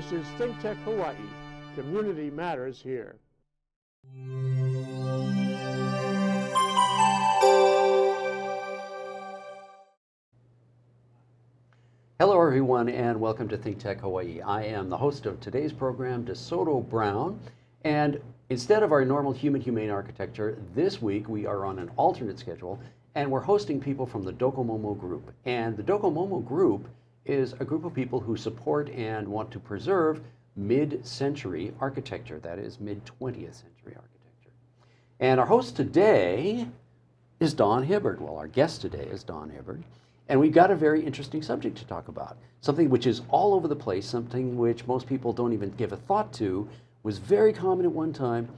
This is ThinkTech Hawaii. Community matters here. Hello, everyone, and welcome to ThinkTech Hawaii. I am the host of today's program, DeSoto Brown, and instead of our normal human humane architecture, this week we are on an alternate schedule, and we're hosting people from the Docomomo Group. And the Docomomo Group is a group of people who support and want to preserve mid-century architecture, that is mid-20th century architecture. And our host today is Don Hibbard. Well, our guest today is Don Hibbard. And we've got a very interesting subject to talk about. Something which is all over the place, something which most people don't even give a thought to, was very common at one time,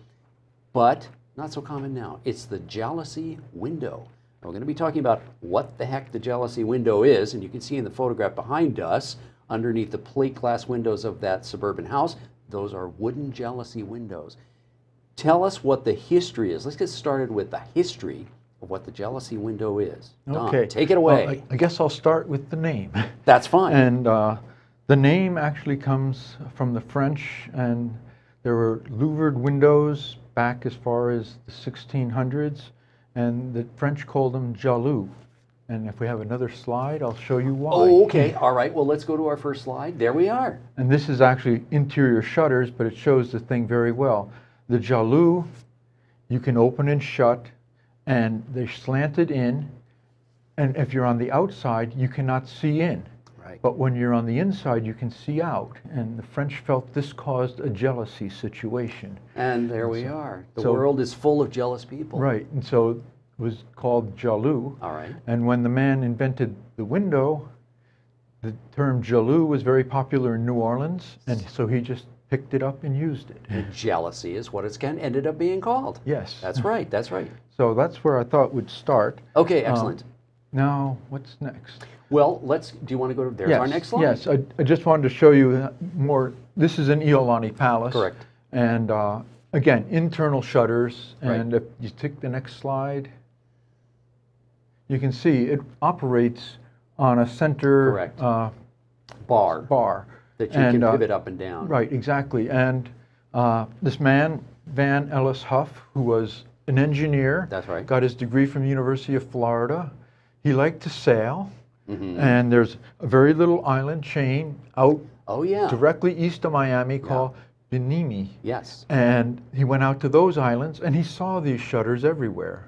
but not so common now. It's the jalousie window. We're going to be talking about what the heck the jealousy window is, and you can see in the photograph behind us, underneath the plate glass windows of that suburban house, those are wooden jealousy windows. Tell us what the history is. Let's get started with the history of what the jealousy window is. Don, Okay. take it away. Well, I, I guess I'll start with the name. That's fine. and uh, the name actually comes from the French, and there were louvered windows back as far as the 1600s, and the French called them jaloux. And if we have another slide, I'll show you why. oh, okay. All right. Well, let's go to our first slide. There we are. And this is actually interior shutters, but it shows the thing very well. The jaloux, you can open and shut, and they're slanted in. And if you're on the outside, you cannot see in. Right. But when you're on the inside, you can see out. And the French felt this caused a jealousy situation. And there we are. The so- world is full of jealous people. Right. And so it was called jaloux. All right. And when the man invented the window, the term jaloux was very popular in New Orleans. And so he just picked it up and used it. And jealousy is what it's can- ended up being called. Yes. That's right. That's right. So that's where I thought would start. Okay, Um, Now, what's next? well, let's. Do you want to go to? There's yes, our next slide. Yes, I, I just wanted to show you uh, more. This is an Iolani Palace. Correct. And uh, again, internal shutters. Right. And if you take the next slide, you can see it operates on a center Correct. Uh, Bar bar. that you And, can uh, pivot up and down. Right, exactly. And uh, this man, Van Ellis Huff, who was an engineer, That's right. got his degree from the University of Florida. He liked to sail, Mhm. and there's a very little island chain out Oh yeah. directly east of Miami called Bimini. Yes. And he went out to those islands, and he saw these shutters everywhere.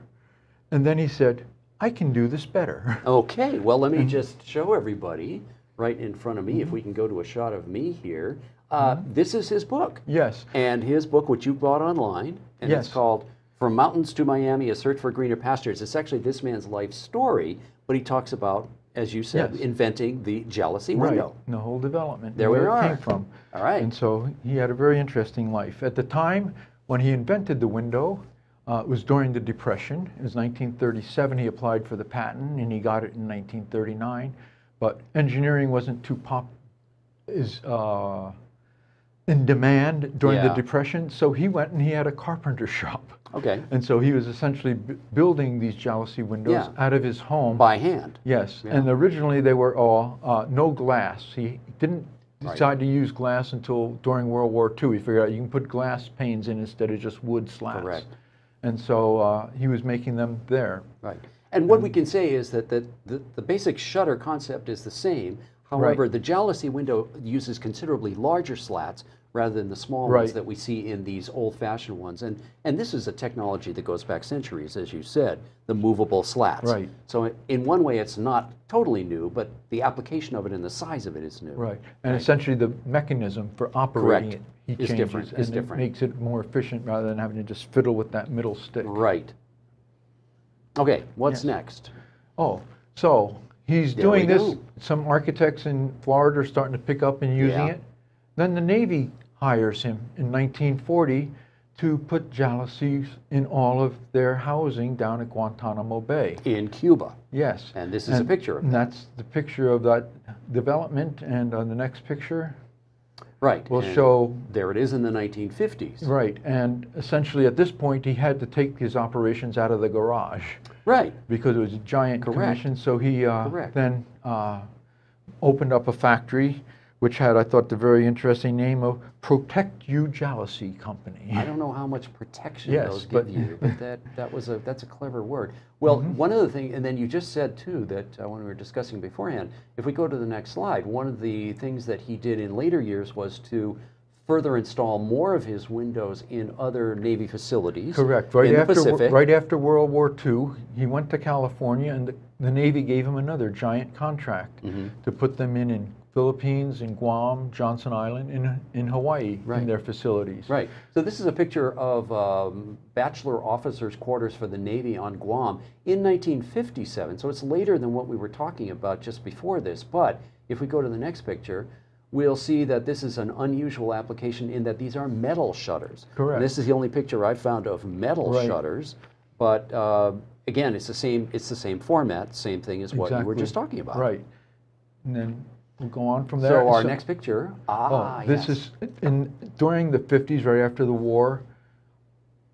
And then he said, I can do this better. Okay. Well, let me Mm-hmm. just show everybody right in front of me. If we can go to a shot of me here, uh, this is his book. yes. And his book, which you bought online, and it's called From Mountains to Miami A Search for Greener Pastures. It's actually this man's life story, but he talks about, as you said, Yes. inventing the jealousy Right, window. and the whole development, There we where it are. came from. All right. And so he had a very interesting life. At the time when he invented the window, uh, it was during the Depression. It was 1937. He applied for the patent, and he got it in 1939. But engineering wasn't too pop is uh, in demand during Yeah. the Depression, so he went and he had a carpenter shop. Okay. And so he was essentially building these jalousie windows Yeah. out of his home. By hand. Yes, Yeah. and originally they were all uh, no glass. He didn't Right. decide to use glass until during World War II. He figured out you can put glass panes in instead of just wood slats. Correct. And so uh, he was making them there. Right. And what we can say is that the, the, the basic shutter concept is the same. However, Right. the jalousie window uses considerably larger slats rather than the small ones that we see in these old-fashioned ones. And, and this is a technology that goes back centuries, as you said, the movable slats. Right. So in one way, it's not totally new, but the application of it and the size of it is new. Right. And Right. essentially the mechanism for operating Correct. it, Is different, and is it different. makes it more efficient rather than having to just fiddle with that middle stick. Right. Okay, what's Yes. next? Oh, so he's There doing this. go. Some architects in Florida are starting to pick up and using Yeah. it. Then the Navy hires him in 1940 to put jalousies in all of their housing down at Guantanamo Bay. In Cuba. Yes. And this is a picture of and that. that's the picture of that development. And on the next picture, Right. we'll and show There it is in the 1950s. Right, and essentially at this point, he had to take his operations out of the garage Right. because it was a giant Correct. commission. So he uh, then uh, opened up a factory which had, I thought, the very interesting name of Protect You Jealousy Company. I don't know how much protection Yes, those give but- you, but that, that was a that's a clever word. Well, Mm-hmm. one other thing, and then you just said too that uh, when we were discussing beforehand, if we go to the next slide, one of the things that he did in later years was to further install more of his windows in other Navy facilities. Correct. Right in after, right after World War II, he went to California, and the, the Navy gave him another giant contract Mm-hmm. to put them in in Philippines, in Guam, Johnston Island, in in Hawaii, Right. in their facilities. Right. So this is a picture of um, bachelor officers' quarters for the Navy on Guam in 1957. So it's later than what we were talking about just before this. But if we go to the next picture, we'll see that this is an unusual application in that these are metal shutters. Correct. And this is the only picture I found of metal Right. shutters. But uh, again, it's the same. It's the same format, same thing as what you were just talking about. Right. And then we'll go on from there. So our So- next picture. Oh, Ah, this yes. is in during the 50s, right after the war.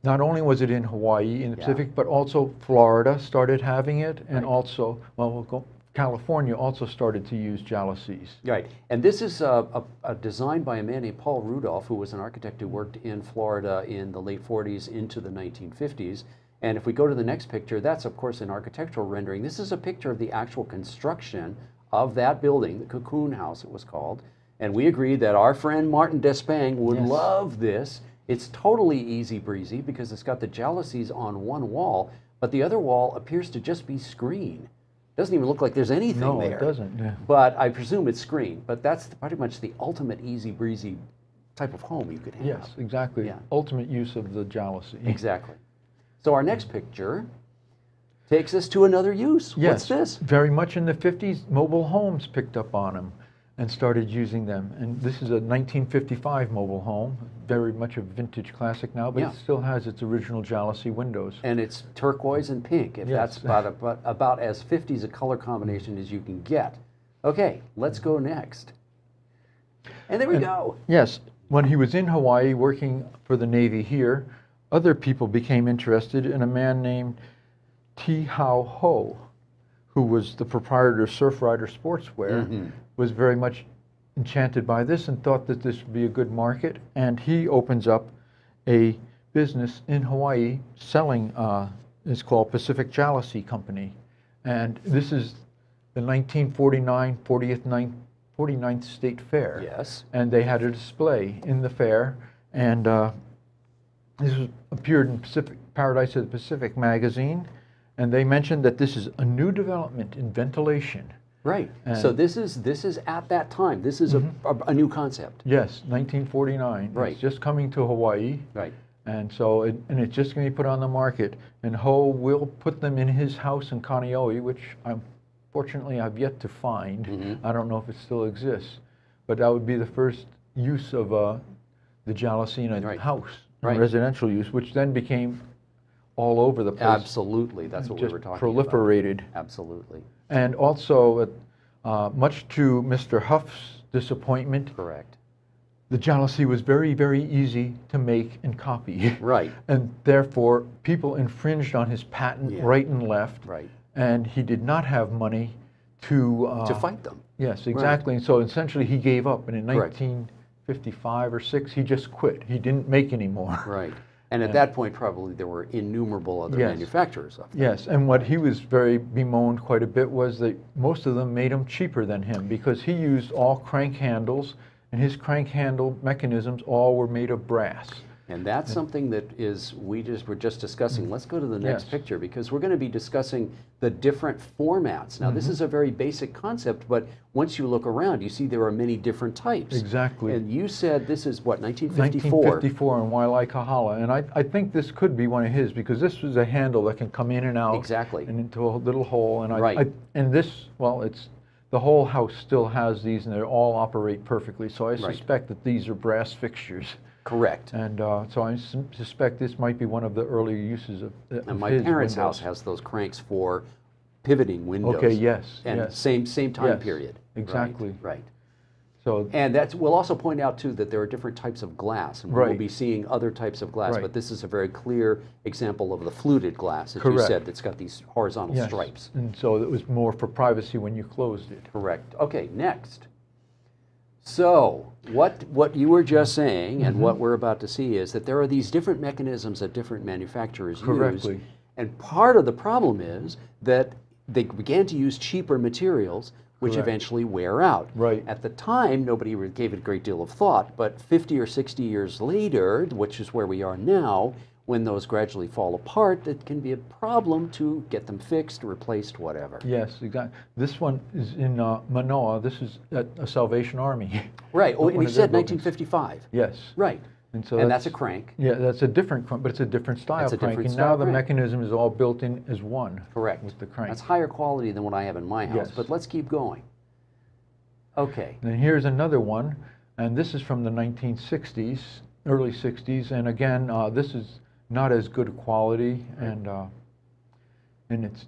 Not only was it in Hawaii in the Yeah. Pacific, but also Florida started having it, and Right. also, well, we'll go, California also started to use jalousies. Right, and this is a, a, a design by a man named Paul Rudolph, who was an architect who worked in Florida in the late 40s into the 1950s. And if we go to the next picture, that's of course an architectural rendering. This is a picture of the actual construction of that building, the Cocoon House it was called. And we agreed that our friend Martin Despang would Yes. love this. It's totally easy breezy because it's got the jalousies on one wall, but the other wall appears to just be screen. Doesn't even look like there's anything No, there. it doesn't. yeah. But I presume it's screen. But that's pretty much the ultimate easy breezy type of home you could have. Yes, exactly. Yeah. Ultimate use of the jalousie. Exactly. So our next picture takes us to another use. Yes, What's this? Very much in the 50s, mobile homes picked up on them and started using them. And this is a 1955 mobile home, very much a vintage classic now, but Yeah. it still has its original jalousie windows. And it's turquoise and pink. If Yes. that's about, about about as 50s a color combination as you can get. Okay, let's go next. And there we And- go. Yes, when he was in Hawaii working for the Navy here, other people became interested in a man named T. Hao Ho, who was the proprietor of Surf Rider Sportswear, Mhm. was very much enchanted by this and thought that this would be a good market. And he opens up a business in Hawaii selling, uh, it's called Pacific Jalousie Company. And this is the 1949 40th, 9th 49th State Fair Yes. and they had a display in the fair, and uh, this was, appeared in Pacific Paradise of the Pacific magazine, and they mentioned that this is a new development in ventilation. Right. so this is this is at that time. This is a, a, a new concept. Yes, 1949. Right. It's just coming to Hawaii, Right. and so it, and it's just going to be put on the market. And Ho will put them in his house in Kaneohe, which I'm fortunately I've yet to find. Mhm. I don't know if it still exists, but that would be the first use of uh, the jalousie in a Right. house, Right. residential use, which then became all over the place. Absolutely. That's what we were talking proliferated. about. Proliferated. Absolutely. And also, uh, much to Mr. Huff's disappointment, Correct. the jealousy was very, very easy to make and copy. Right. And therefore, people infringed on his patent Yeah. right and left. Right. And he did not have money to uh, to fight them. Yes, exactly. And so essentially, he gave up. And in Correct. 1955 or six, he just quit. He didn't make any more. Right. And at that point, probably there were innumerable other Yes. manufacturers of them. Yes, and what he was very bemoaned quite a bit was that most of them made them cheaper than him because he used all crank handles, and his crank handle mechanisms all were made of brass. And that's something that is, we just were just discussing. Let's go to the next Yes. picture because we're going to be discussing the different formats. Now, Mm-hmm. this is a very basic concept, but once you look around, you see there are many different types. Exactly. And you said this is what, 1954? 1954 in Waialae Kahala, and I, I think this could be one of his because this was a handle that can come in and out Exactly. and into a little hole. And I, Right. I and this well, it's the whole house still has these, and they all operate perfectly. So I Right. suspect that these are brass fixtures. Correct. And uh, so I suspect this might be one of the earlier uses of, of And my parents' windows. house has those cranks for pivoting windows. Okay, yes, And yes. same same time Yes, period. Exactly. Right. So And that's, we'll also point out too that there are different types of glass. And we'll be seeing other types of glass, Right. but this is a very clear example of the fluted glass, as you said, that's got these horizontal yes, stripes. and so it was more for privacy when you closed it. Correct. Okay, next. So, what, what you were just saying and Mm-hmm. what we're about to see is that there are these different mechanisms that different manufacturers Correctly. use. And part of the problem is that they began to use cheaper materials, which Correct. eventually wear out. Right. At the time, nobody gave it a great deal of thought, but 50 or 60 years later, which is where we are now, when those gradually fall apart, it can be a problem to get them fixed, replaced, whatever. Yes, exactly. This one is in uh, Manoa. This is at a Salvation Army. Right. Oh, One and he of their said buildings. 1955. Yes. Right. And so and that's a crank. Yeah, that's a different crank, but it's a different style It's a crank. different and now the crank. mechanism is all built in as one. Correct. With the crank. That's higher quality than what I have in my house, Yes. but let's keep going. Okay. And here's another one, and this is from the 1960s, early 60s, and again, uh, this is not as good quality, and uh, and it's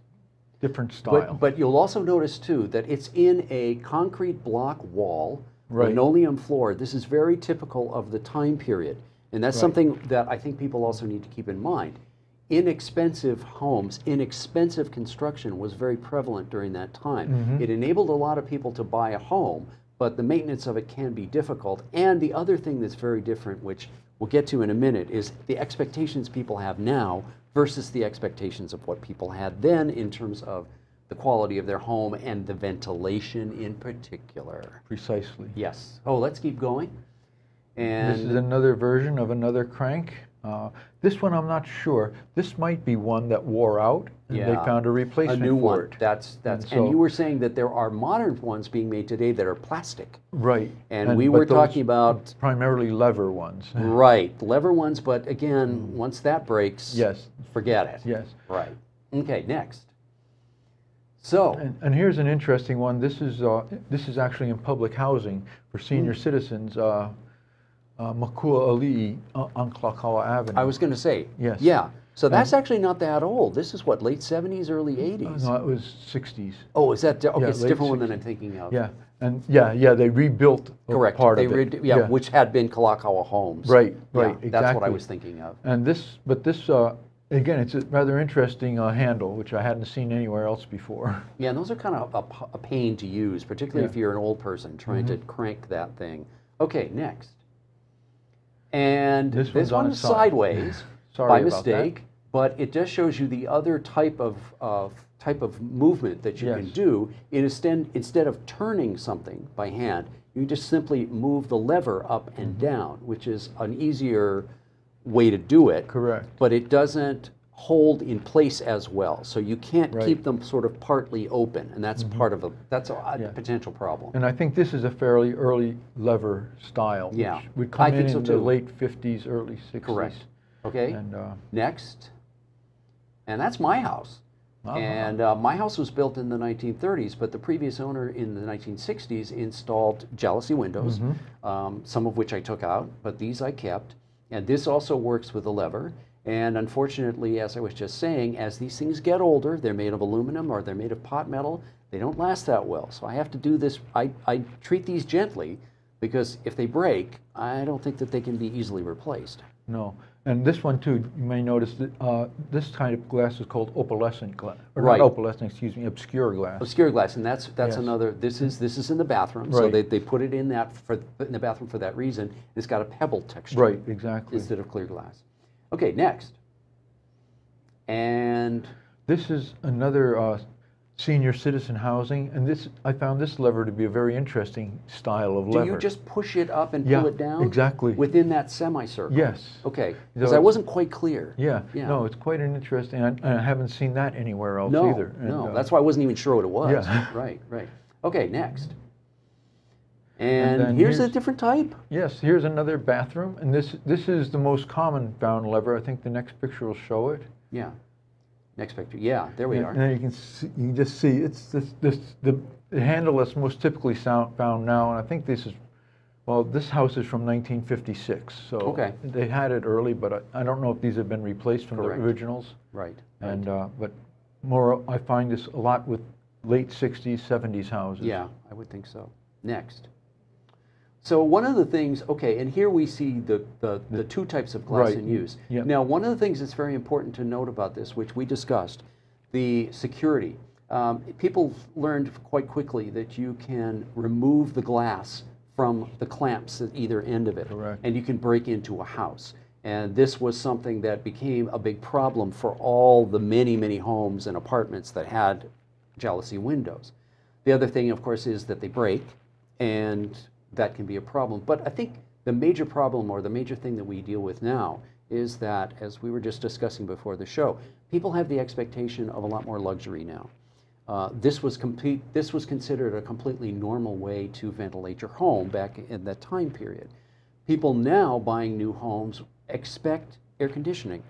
different style. But, but you'll also notice too that it's in a concrete block wall, Right. linoleum floor. This is very typical of the time period. And that's Right. something that I think people also need to keep in mind. Inexpensive homes, inexpensive construction was very prevalent during that time. Mhm. It enabled a lot of people to buy a home, but the maintenance of it can be difficult. And the other thing that's very different, which we'll get to in a minute, is the expectations people have now versus the expectations of what people had then in terms of the quality of their home and the ventilation in particular. Precisely. Yes. Oh, let's keep going. And This is another version of another crank. Uh, this one I'm not sure. This might be one that wore out, and they found a replacement a new one. That's that's. And And, so- you were saying that there are modern ones being made today that are plastic. Right. And we were talking about- primarily lever ones. Right, lever ones, but again, once that breaks, Yes. forget it. Yes. Right. Okay, next. So, And, and here's an interesting one. This is uh, this is actually in public housing for senior Hmm. citizens. Uh, uh, Makua Ali'i uh, on Kalakaua Avenue. I was going to say, Yes. yeah. So that's actually not that old. This is what late 70s, early Uh, 80s. no, it was 60s. Oh, is that okay? Yeah, it's a different one than I'm thinking of. Yeah, and yeah, yeah, they rebuilt a correct. part they of it. red- yeah, which had been Kalakaua homes. Right, Yeah, right, That's what I was thinking of. And this, but this, uh, again, it's a rather interesting uh, handle, which I hadn't seen anywhere else before. Yeah, and those are kind of a pain to use, particularly Yeah. Mm-hmm. if you're an old person trying to crank that thing. Okay, next. And This this, one's on one its is side. sideways Sorry by about mistake, but it just shows you the other type of, of type of movement that you can Yes. do. Instead, instead of turning something by hand, you just simply move the lever up and Mm-hmm. down, which is an easier way to do it Correct. but it doesn't hold in place as well. So you can't Right. keep them sort of partly open, and that's part of a that's a, Yeah. potential problem. And I think this is a fairly early lever style. Yeah, which would I come in think so in the late 50s, early 60s. Correct. Okay. And uh, Next, and that's my house. Uh-huh. And uh, my house was built in the 1930s, but the previous owner in the 1960s installed jealousy windows, Mm-hmm. um, some of which I took out, but these I kept. And this also works with a lever. And unfortunately, as I was just saying, as these things get older, they're made of aluminum or they're made of pot metal, they don't last that well. So I have to do this, I, I treat these gently because if they break, I don't think that they can be easily replaced. no, and this one too, you may notice that uh, this kind of glass is called opalescent glass, or Right. not opalescent, excuse me, obscure glass. Obscure glass, and that's that's Yes. another. This is this is in the bathroom, so they, they put it in that for in the bathroom for that reason. It's got a pebble texture, Right, exactly. instead of clear glass. Okay, next. And This is another uh, senior citizen housing, and this I found this lever to be a very interesting style of lever. do you just push it up and Yeah, pull it down? exactly. Within that semicircle. Yes. Okay, So because I wasn't quite clear. Yeah, Yeah. no, it's quite an interesting. I, I haven't seen that anywhere else No, either. and, no, uh, that's why I wasn't even sure what it was. Yeah. Right, right. Okay, next. And, then here's, a different type. Yes, here's another bathroom, and this this is the most common found lever. I think the next picture will show it. Yeah. Next picture. Yeah, there we and, are. And you can see, you can just see it's this this the, the handle that's most typically sound, found now, and I think this is. Well, this house is from 1956, so Okay. they had it early, but I, I don't know if these have been replaced from Correct. the originals. Right. And uh, but more, I find this a lot with late 60s, 70s houses. Yeah, I would think so. Next. So one of the things, okay, and here we see the, the, the two types of glass Right, in use. yeah. Now, one of the things that's very important to note about this, which we discussed, the security. Um, people learned quite quickly that you can remove the glass from the clamps at either end of it. Correct. And you can break into a house. And this was something that became a big problem for all the many, many homes and apartments that had jalousie windows. The other thing, of course, is that they break, and that can be a problem. But I think the major problem or the major thing that we deal with now is that, as we were just discussing before the show, people have the expectation of a lot more luxury now. Uh, this was complete. This was considered a completely normal way to ventilate your home back in that time period. People now buying new homes expect air conditioning,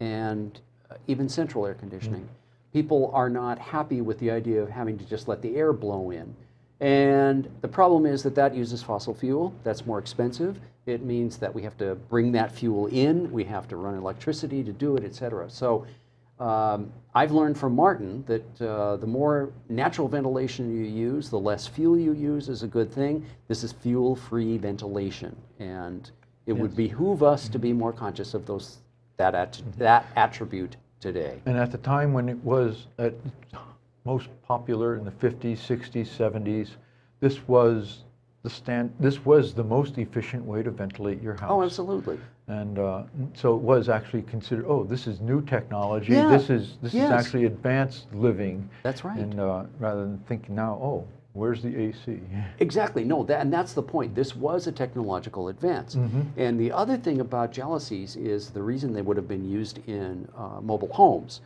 and uh, even central air conditioning. People are not happy with the idea of having to just let the air blow in. And the problem is that that uses fossil fuel. That's more expensive. It means that we have to bring that fuel in. We have to run electricity to do it, et cetera. So um, I've learned from Martin that uh, the more natural ventilation you use, the less fuel you use is a good thing. This is fuel-free ventilation, and it would behoove us to be more conscious of those that at, that attribute today. And at the time when it was at most popular in the 50s, 60s, 70s, this was the stand. This was the most efficient way to ventilate your house. Oh, absolutely. And uh, so it was actually considered. Oh, this is new technology. Yeah, This is this yes. is actually advanced living. That's right. And uh, rather than thinking now, oh, where's the AC? Exactly. No, that, and that's the point. This was a technological advance. And the other thing about jalousies is the reason they would have been used in uh, mobile homes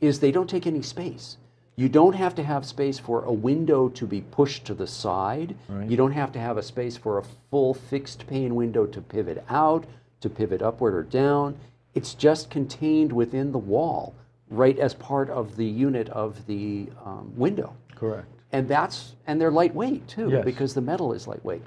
is they don't take any space. You don't have to have space for a window to be pushed to the side. Right. You don't have to have a space for a full fixed pane window to pivot out, to pivot upward or down. It's just contained within the wall, right as part of the unit of the um, window Correct. and that's and they're lightweight too Yes. because the metal is lightweight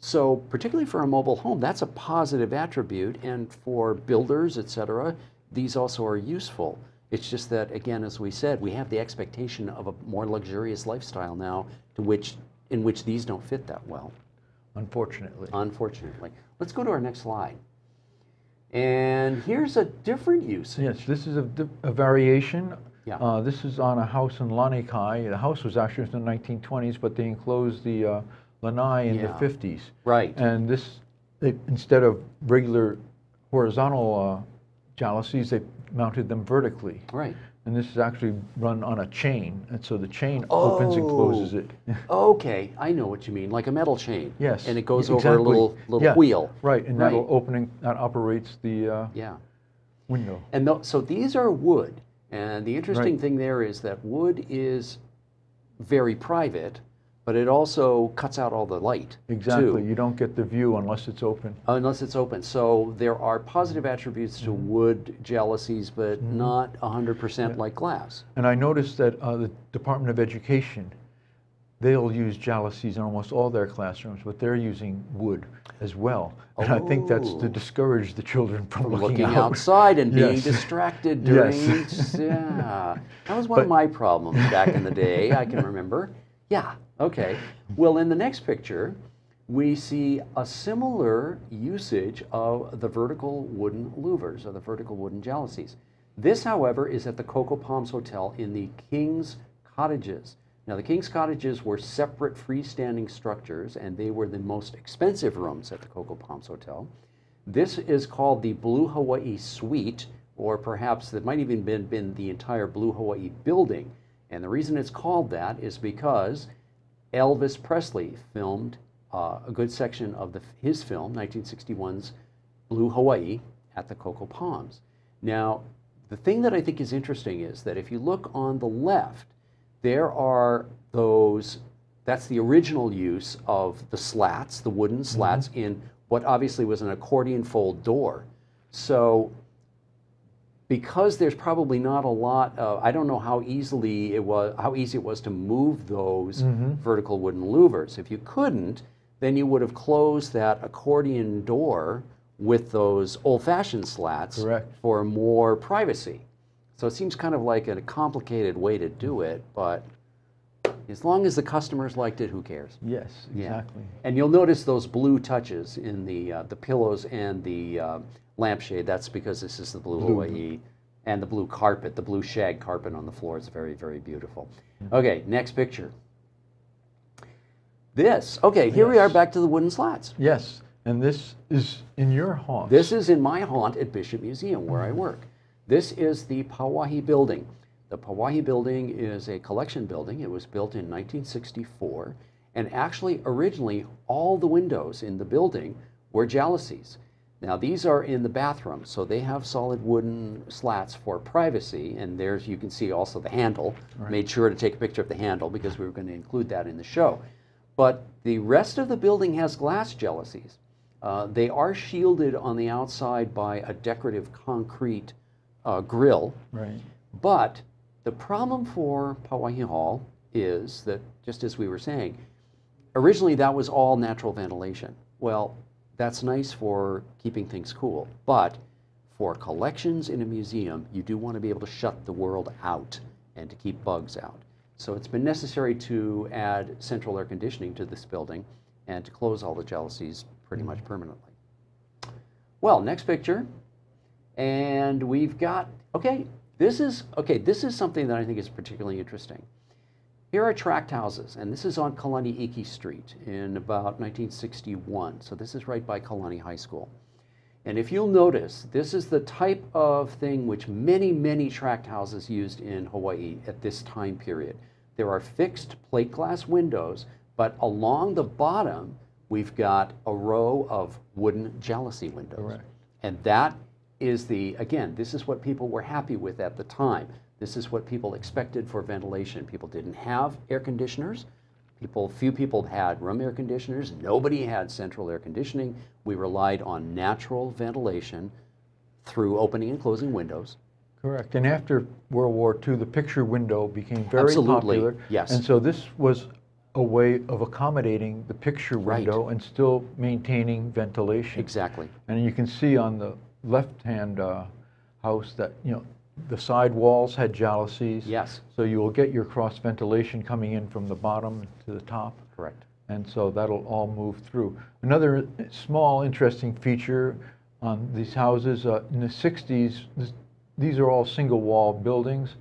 so particularly for a mobile home that's a positive attribute and for builders et cetera, these also are useful it's just that again as we said we have the expectation of a more luxurious lifestyle now to which in which these don't fit that well Unfortunately. unfortunately let's go to our next slide and here's a different usage Yes, this is a, a variation. Yeah. Uh, this is on a house in Lanikai. The house was actually in the 1920s, but they enclosed the uh, lanai in Yeah. the 50s. right And this, they, instead of regular horizontal uh, jalousies, they mounted them vertically. right And this is actually run on a chain, and so the chain opens and closes Oh. it. Okay, I know what you mean, like a metal chain. Yes. And it goes e- over a little little Yeah, wheel. Right, and Right. that'll opening that operates the uh, Yeah. window. And tho- so these are wood, and the interesting Right. thing there is that wood is very private, but it also cuts out all the light. Exactly. Too, You don't get the view unless it's open. unless it's open. So there are positive attributes to Mm-hmm. wood jealousies, but not 100% like glass. And I noticed that uh, the Department of Education, they'll use jalousies in almost all their classrooms, but they're using wood as well. And I think that's to Oh. discourage the children from, From looking, looking out. outside and being distracted during Yes. yeah that was one of my problems back in the day i can remember yeah okay. Well in the next picture we see a similar usage of the vertical wooden louvers or the vertical wooden jalousies. This however is at the Coco Palms hotel in the king's cottages. Now the king's cottages were separate freestanding structures and they were the most expensive rooms at the Coco Palms hotel. This is called the Blue Hawaii Suite, or perhaps it might even been been the entire Blue Hawaii building. And the reason it's called that is because Elvis Presley filmed uh, a good section of the, his film, 1961's Blue Hawaii, at the Coco Palms. Now, the thing that I think is interesting is that if you look on the left, there are those, that's the original use of the slats, the wooden slats, in what obviously was an accordion fold door. So, because there's probably not a lot of, I don't know how easily it was, how easy it was to move those vertical wooden louvers. If you couldn't, then you would have closed that accordion door with those old-fashioned slats Correct. for more privacy. So it seems kind of like a complicated way to do it, but as long as the customers liked it, who cares? Yes, Yeah. exactly. And you'll notice those blue touches in the uh, the pillows and the uh, lampshade. That's because this is the blue, Hawaii, and the blue carpet, the blue shag carpet on the floor is very very beautiful. Okay, next picture. This, okay, here we are back to the wooden slats. Yes, and this is in your haunt. This is in my haunt at Bishop Museum where I work. This is the Pauahi Building. The Pauahi Building is a collection building. It was built in 1964, and actually, originally, all the windows in the building were jalousies. Now, these are in the bathroom, so they have solid wooden slats for privacy, and there's, you can see also the handle. Made sure to take a picture of the handle because we were going to include that in the show. But the rest of the building has glass jalousies. Uh, they are shielded on the outside by a decorative concrete uh, grill. right. But the problem for Pauahi Hall is that, just as we were saying, originally that was all natural ventilation. Well, that's nice for keeping things cool, but for collections in a museum, you do want to be able to shut the world out and to keep bugs out. So it's been necessary to add central air conditioning to this building and to close all the jalousies pretty much permanently. Well, next picture. And we've got, okay, this is, okay, this is something that I think is particularly interesting. Here are tract houses, and this is on Kalani Iki Street in about 1961. So this is right by Kalani High School. And if you'll notice, this is the type of thing which many, many tract houses used in Hawaii at this time period. There are fixed plate glass windows, but along the bottom, we've got a row of wooden jalousie windows. Correct. And that is the, again, this is what people were happy with at the time. This is what people expected for ventilation. People didn't have air conditioners. People, few people had room air conditioners. Nobody had central air conditioning. We relied on natural ventilation through opening and closing windows. Correct. And after World War II, the picture window became very Absolutely, popular. yes. And so this was a way of accommodating the picture Right. window and still maintaining ventilation. Exactly. And you can see on the left-hand uh, house that, you know, the side walls had jalousies. Yes. So you will get your cross ventilation coming in from the bottom to the top. Correct. And so that'll all move through. Another small interesting feature on these houses, uh, in the 60s, this, these are all single wall buildings,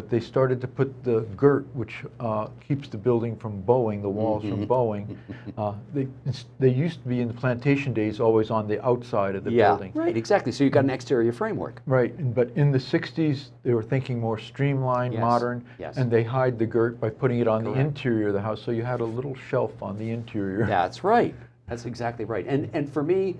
but they started to put the girt, which uh, keeps the building from bowing, the walls Mm-hmm. from bowing. Uh, they, they used to be in the plantation days always on the outside of the yeah. building. Right. Exactly. So you've got an exterior framework. Right, but in the 60s, they were thinking more streamlined, Yes, modern, yes. and they hide the girt by putting it on the interior of the house, so you had a little shelf on the interior. That's right. That's exactly right. And and for me,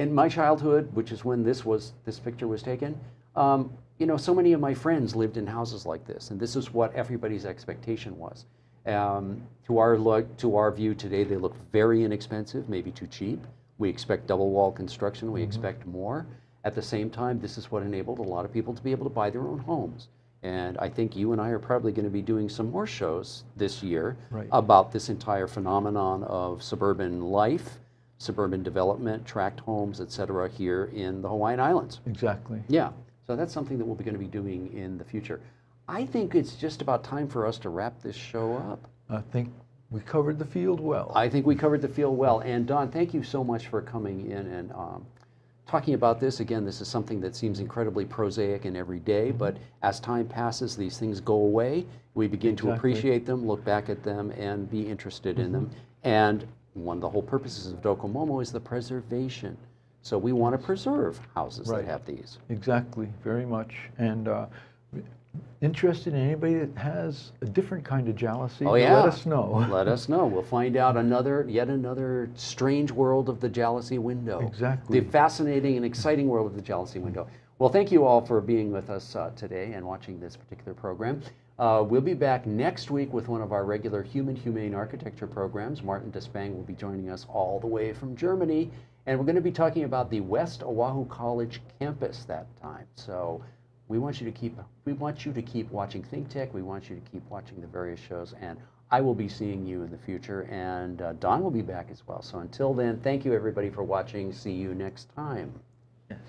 in my childhood, which is when this was this picture was taken, um, you know, so many of my friends lived in houses like this, and this is what everybody's expectation was. Um, to our look, to our view today, they look very inexpensive, maybe too cheap. We expect double wall construction. We expect more. At the same time, this is what enabled a lot of people to be able to buy their own homes. And I think you and I are probably going to be doing some more shows this year Right. about this entire phenomenon of suburban life, suburban development, tract homes, et cetera, here in the Hawaiian Islands. Exactly. Yeah, so that's something that we'll be going to be doing in the future. I think it's just about time for us to wrap this show up. I think we covered the field well. I think we covered the field well. And Don, thank you so much for coming in and um, talking about this. Again, this is something that seems incredibly prosaic and everyday, but as time passes, these things go away. We begin to appreciate them, look back at them, and be interested in them. And one of the whole purposes of Docomomo is the preservation. So we want to preserve houses Right. that have these. Exactly, very much. And uh, interested in anybody that has a different kind of jealousy, Oh yeah. let us know. Let us know. We'll find out another, yet another strange world of the jealousy window. Exactly. The fascinating and exciting world of the jealousy window. Well, thank you all for being with us uh, today and watching this particular program. Uh, we'll be back next week with one of our regular Human Humane Architecture programs. Martin Despang will be joining us all the way from Germany, and we're going to be talking about the West Oahu College campus that time. So we want you to keep we want you to keep watching Think Tech. We want you to keep watching the various shows, and I will be seeing you in the future, and uh, Don will be back as well. So until then, thank you everybody for watching. See you next time. Yes.